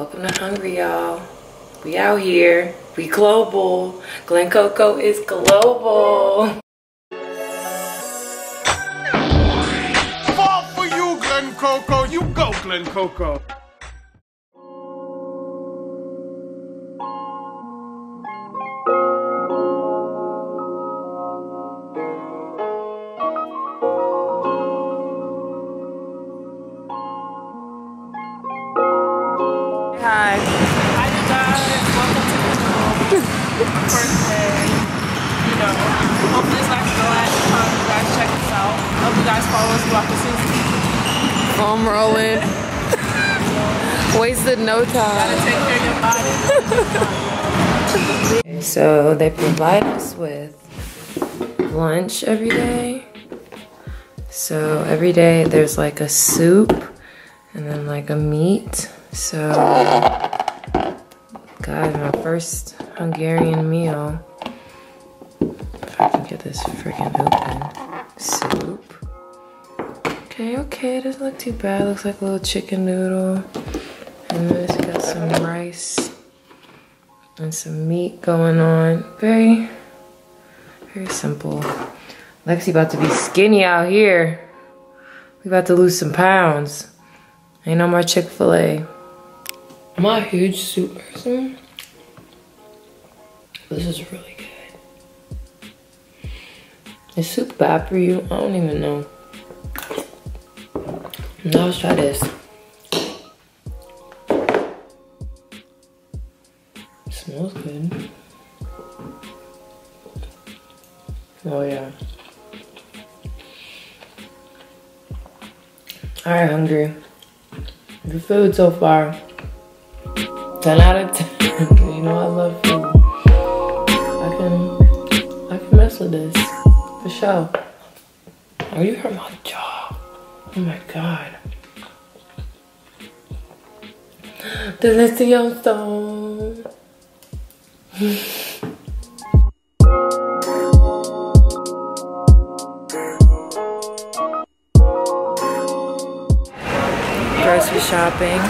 Welcome to Hungary, y'all. We out here. We global. Glen Coco is global. Fall for you, Glen Coco. You go, Glen Coco. Hopefully it's not go at the time you guys check us out. Hope you guys follow us throughout the season. I'm rolling. Wasted no Gotta time. take care of your body. So they provide us with lunch every day. So every day there's like a soup and then like a meat. So, guys, my first Hungarian meal. If I can get this freaking open. Soup. Okay, okay, it doesn't look too bad. Looks like a little chicken noodle. And then it's got some rice and some meat going on. Very, very simple. Lexie about to be skinny out here. We about to lose some pounds. Ain't no more Chick-fil-A. I'm not a huge soup person. This is really. Is soup bad for you? I don't even know. Now let's try this. smells good. Oh yeah. Alright, Hungary. Your food so far. 10 out of 10. you know I love food. I can I can mess with this. Sure. Oh, you hurt my jaw. Oh my god. Delicioso. Grocery shopping.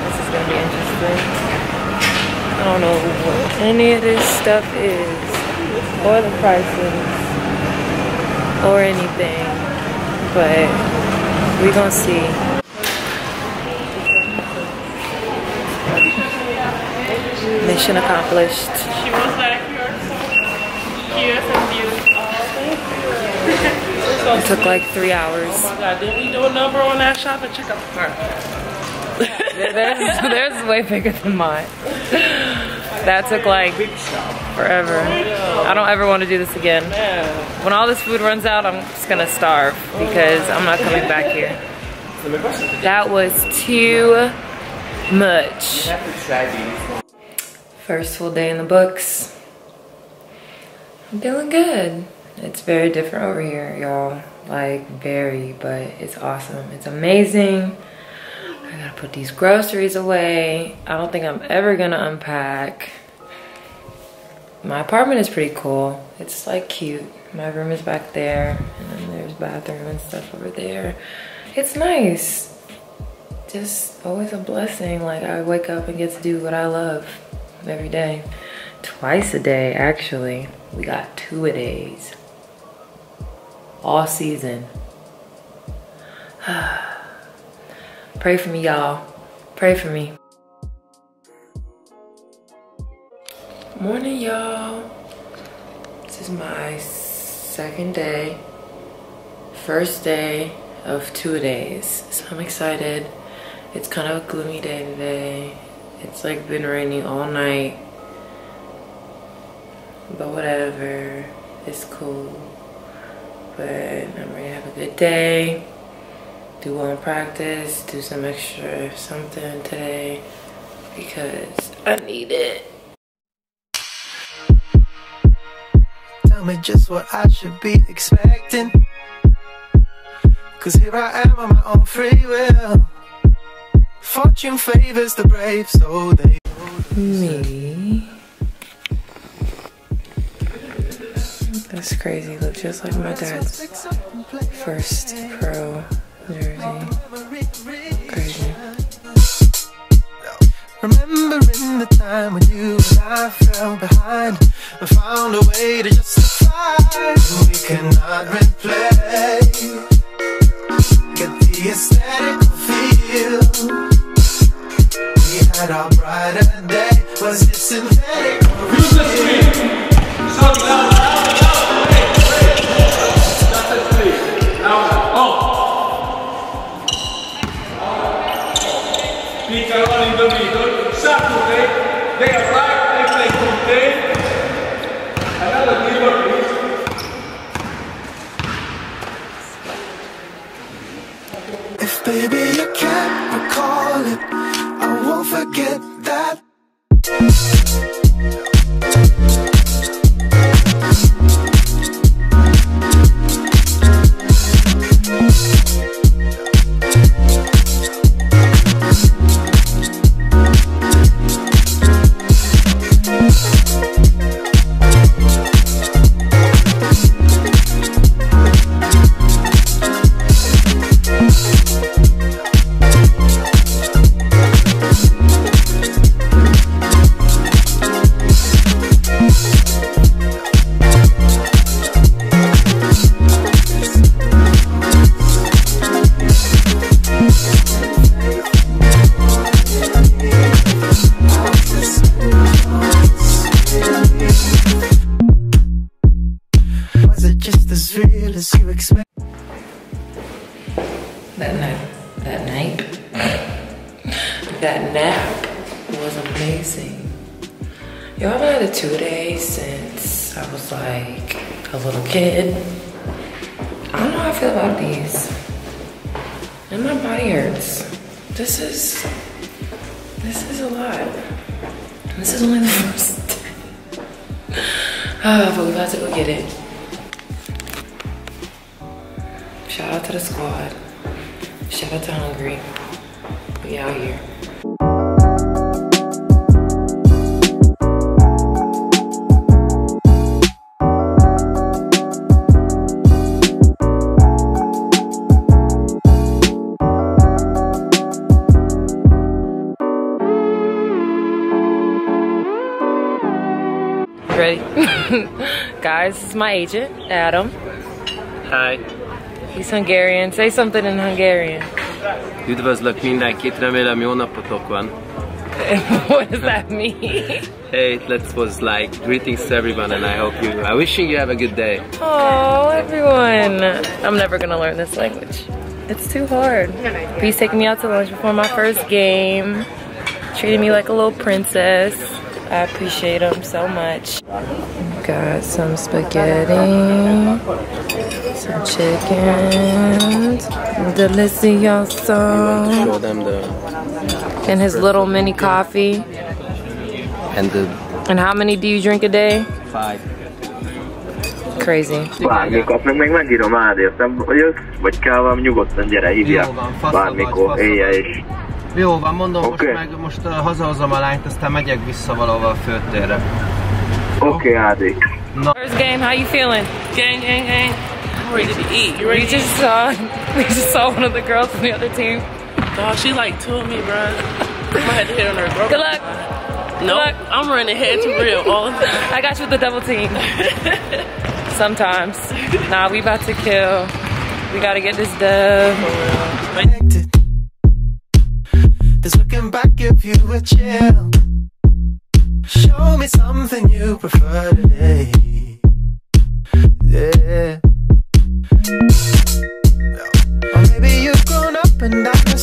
this is gonna be interesting. I don't know what any of this stuff is, or the prices, or anything, but we gonna see. Mission accomplished. She was like yours. Cute and It took like three hours. Oh my god, did we do a number on that shop and check out the car? Theirs is way bigger than mine. That took like forever. I don't ever want to do this again. When all this food runs out, I'm just gonna starve because I'm not coming back here. That was too much. First full day in the books. I'm feeling good. It's very different over here, y'all. Like, very, but it's awesome. It's amazing. I gotta put these groceries away. I don't think I'm ever gonna unpack. My apartment is pretty cool. It's like cute. My room is back there, and then there's bathroom and stuff over there. It's nice. Just always a blessing. Like I wake up and get to do what I love every day. Twice a day, actually. We got two a days. All season. Pray for me, y'all. Pray for me. Morning, y'all. This is my second day, first day of two days. So I'm excited. It's kind of a gloomy day today. It's like been raining all night. But whatever, it's cool. But I'm ready to have a good day do in practice, do some extra something today because I need it. Tell me just what I should be expecting. Cause here I am on my own free will. Fortune favors the brave, so they. Me. That's crazy. Look just like my dad's first pro Crazy. Remembering the time when you and I fell behind and found a way to justify we cannot replay. Get the aesthetic feel. We had our brighter just as real as you expect? That night, that night, that nap was amazing. Yo, I've had a two day since I was like a little kid. I don't know how I feel about these. And my body hurts. This is, this is a lot. This is only the first day. Ah, but we about to go get it. Shout out to the squad. Shout out to Hungary. We out here. Ready? Guys, this is my agent, Adam. Hi. He's Hungarian. Say something in Hungarian. Üdvözlök mindenkit, remélem jó napotok van. what does that mean? Hey, that was like greetings to everyone and I hope you, I'm wishing you have a good day. Oh, everyone. I'm never gonna learn this language. It's too hard. He's taking me out to lunch before my first game. Treating me like a little princess. I appreciate him so much. Got some spaghetti, some chicken, delicioso, Show them the, and his little mini coffee. and the And how many do you drink a day? five. Crazy. Bármikor, meg még megírom rád, értem, hogy vagy kell nyugodtan gyere, hívják. Jó van, Bármikor, éjjel is. Jó van, mondom, Oké. most meg most uh, hazahozom a lányt, aztán megyek vissza valahova a főtérre. Oké, okay, Ádik. First game, how you feeling? Gang, gang, gang. I'm ready to eat. You We ready? just saw we just saw one of the girls from the other team. Dog, she like two of me, bruh. I had to hit on her, bro. Good luck. No, luck. I'm running head to real all the time. I got you with the double team. Sometimes. Nah, we about to kill. We gotta get this dub. connected. Does looking back give you a chill? Show me something you prefer today. Yeah. Or maybe you've grown up and done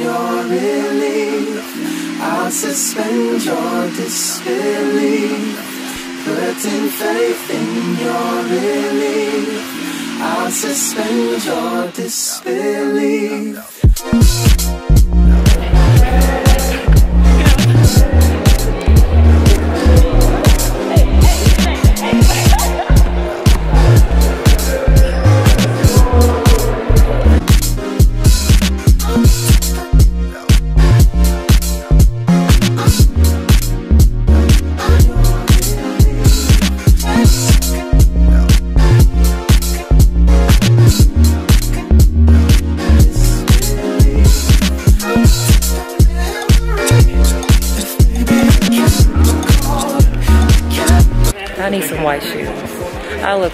your relief. I'll suspend your disbelief. Putting faith in your relief. I'll suspend your disbelief.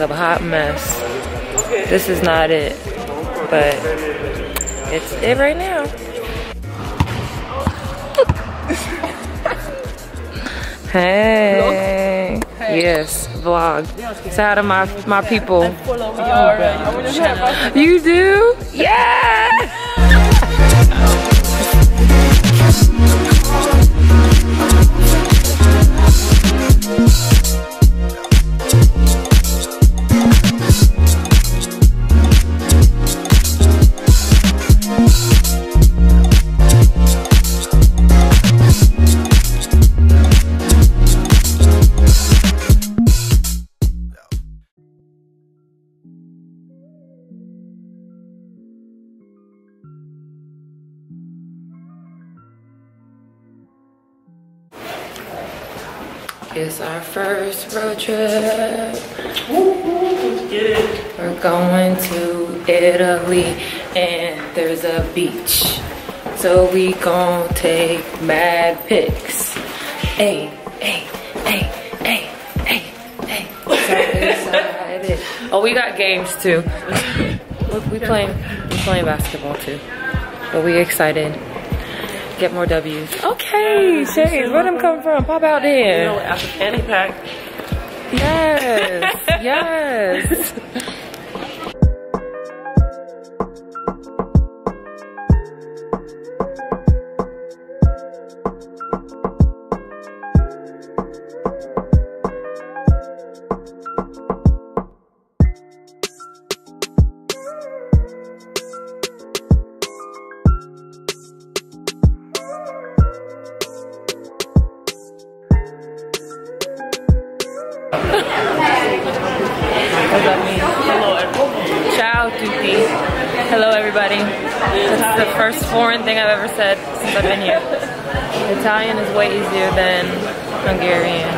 A hot mess. This is not it, but it's it right now. Hey. Yes, vlog. Say hi to my my people. You do? Yeah. It's our first road trip. We're going to Italy and there's a beach. So we gon' take mad pics. Hey, hey, hey, hey, hey, hey. Oh, we got games too. Look, we playing, we playing basketball too. But we excited get more W's. Okay, Shades, where them come from? Pop out there. You know, after fanny pack. Yes, yes. Here. Italian is way easier than Hungarian.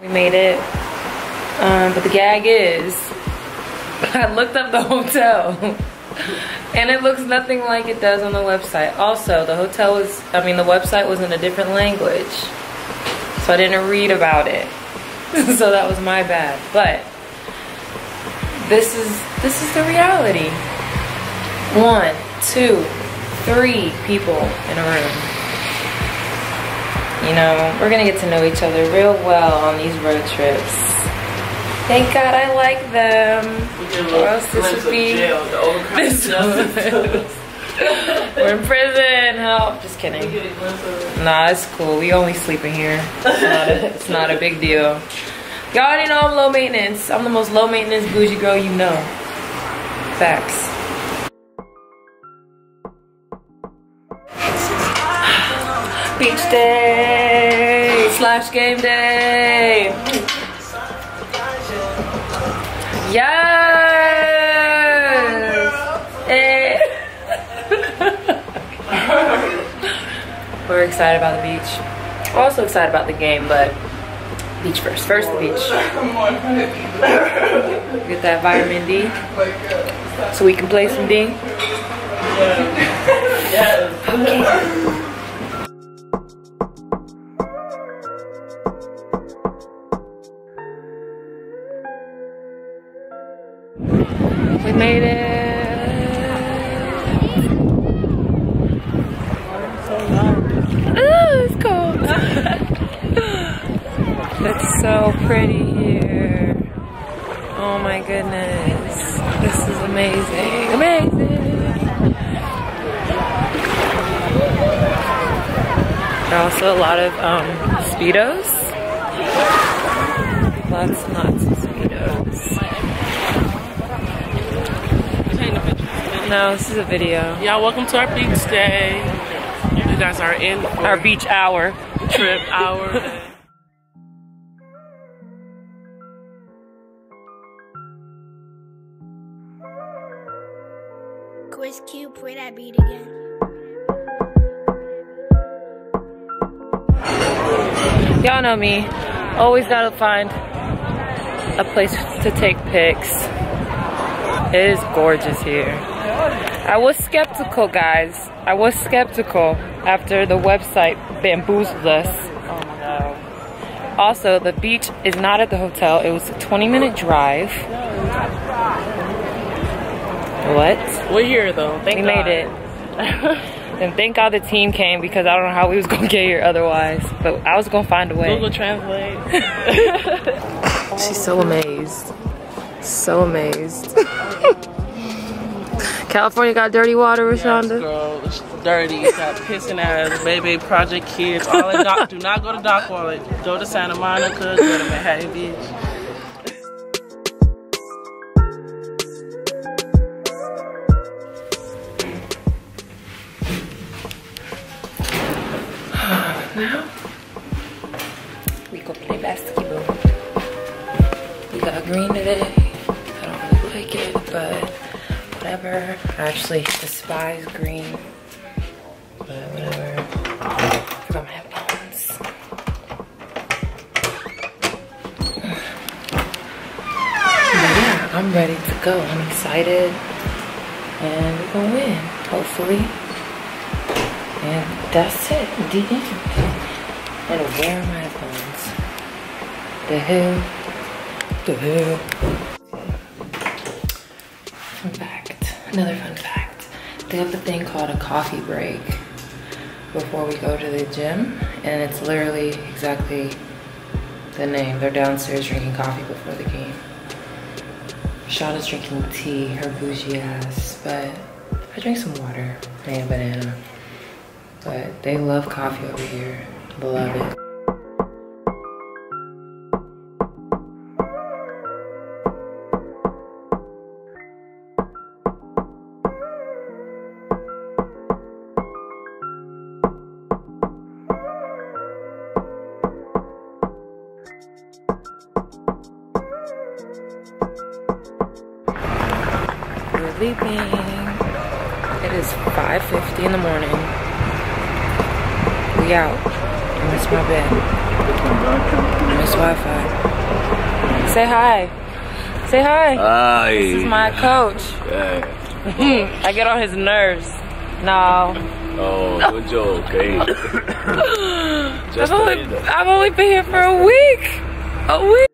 We made it. Um, but the gag is, I looked up the hotel. And it looks nothing like it does on the website. Also, the hotel was, I mean, the website was in a different language. So I didn't read about it. so that was my bad. But this is this is the reality. One, two, three people in a room. You know, we're gonna get to know each other real well on these road trips. Thank God I like them. Or else this would be this We're in prison. Help! Just kidding. Nah, it's cool. We only sleep in here. It's not a, it's not a big deal. Y'all already know I'm low maintenance. I'm the most low maintenance bougie girl you know. Facts. Beach day slash game day. Yes! Eh. We're excited about the beach. We're also excited about the game, but beach first. First the beach. Get that vitamin D so we can play some D. We pretty here. goodness. This is amazing. Amazing. There are also a lot of um, Speedos. Lots and lots of Speedos. No, this is a video. Y'all, welcome to our beach day. You guys are in Our beach hour. trip hour. Quiz Cube, play that beat again. Y'all know me. Always gotta find a place to take pics. It is gorgeous here. I was skeptical, guys. I was skeptical after the website bamboozled us. Also, the beach is not at the hotel. It was a 20 minute drive. What? We're here though. Thank we God. made it. and thank God the team came because I don't know how we was gonna get here otherwise. But I was gonna find a way. Google Translate. She's so amazed. So amazed. California got dirty water, Yes, Rashonda. girl, it's dirty. It's got pissing ass, baby, project kids. All in. Do not go to Dockweiler. Go to Santa Monica. Go to Manhattan Beach. We go play basketball. We got green today. I don't really like it, but whatever. I actually despise green. But whatever. My headphones. But yeah, I'm ready to go. I'm excited. And we're gonna win, hopefully. That's it. The interview. And where are my headphones? The hell? The hell? Fun fact. Another fun fact. They have a thing called a coffee break before we go to the gym. And it's literally exactly the name. They're downstairs drinking coffee before the game. Shauna's drinking tea, her bougie ass. But I drink some water and a banana. But they love coffee over here. We're leaving. It is 5.50 in the morning. We out. I miss my bed. I miss Wi-Fi. Say hi. Say hi. Hi. This is my coach. I get on his nerves. No. Oh, no joke, eh? I've only, I've only been here for a week. A week.